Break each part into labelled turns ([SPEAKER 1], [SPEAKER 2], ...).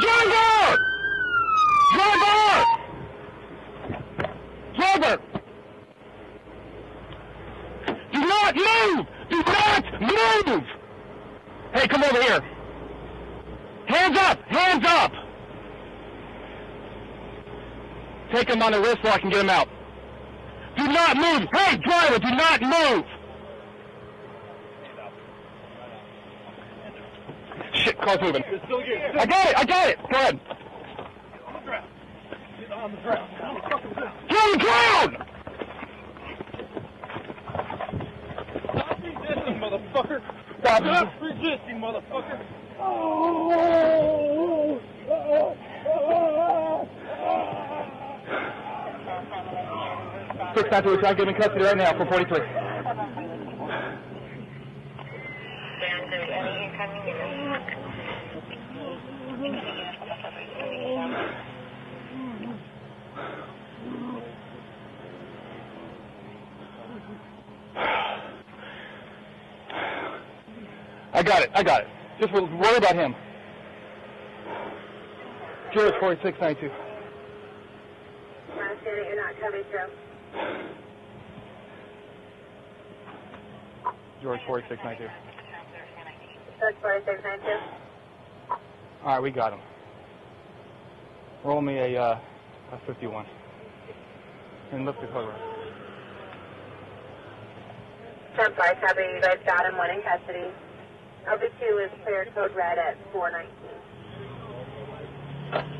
[SPEAKER 1] Driver! Driver! Driver! Do not move! Do not move! Hey, come over here. Hands up! Hands up! Take him on the wrist so I can get him out. Do not move! Hey, driver, do not move! Car's moving. I got it, I got it! Go ahead.
[SPEAKER 2] Get on the ground. On the ground.
[SPEAKER 1] Get on the ground!
[SPEAKER 2] Stop resisting, motherfucker.
[SPEAKER 1] Stop.
[SPEAKER 2] Stop resisting, motherfucker.
[SPEAKER 1] Six nine two, we're trying to get him in custody right now for 43. I got it, I got it. Just worry worry about him. George 4692.
[SPEAKER 3] I say that you're not coming through.
[SPEAKER 1] George 4692.
[SPEAKER 3] Search 4692.
[SPEAKER 1] All right, we got him. Roll me a, uh, a 51. And lift the cover.
[SPEAKER 3] 10 5, copy. You guys got him. One in custody. OB2 is clear code red at 419.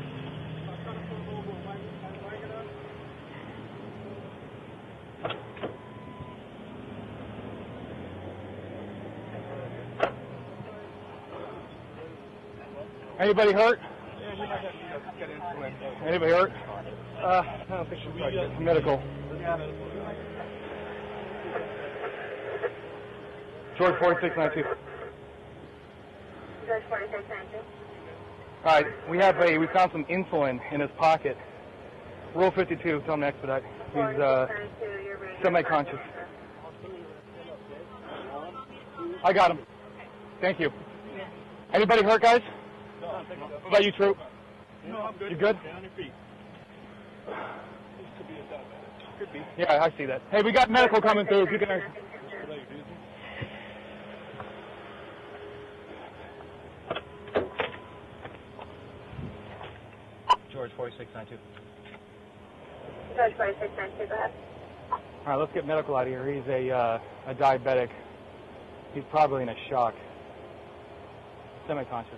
[SPEAKER 1] Anybody hurt?
[SPEAKER 2] Yeah, you might have to get insulin.
[SPEAKER 1] Anybody hurt?
[SPEAKER 2] Uh, I don't think she'll uh,
[SPEAKER 1] Medical. George 4692.
[SPEAKER 3] George 4692.
[SPEAKER 1] All right, we have a, we found some insulin in his pocket. Rule 52, tell him to expedite. He's, uh,
[SPEAKER 3] 4692, you're ready.
[SPEAKER 1] semi-conscious. I got him. Thank you. Anybody hurt, guys? What about you, Troop?
[SPEAKER 2] No, I'm good.
[SPEAKER 1] You good?
[SPEAKER 2] Stay on your feet. This could be a diabetic. Could be.
[SPEAKER 1] Yeah, I see that. Hey, we got medical coming through. If you can. George 4692.
[SPEAKER 3] Search 4692, go ahead.
[SPEAKER 1] All right, let's get medical out of here. He's a uh, a diabetic. He's probably in a shock. Semi-conscious.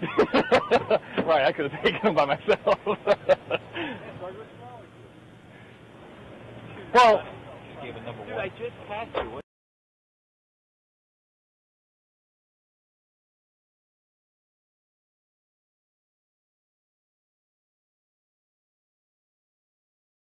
[SPEAKER 1] right, I could have taken him by myself. well,
[SPEAKER 2] Dude, I just passed you. What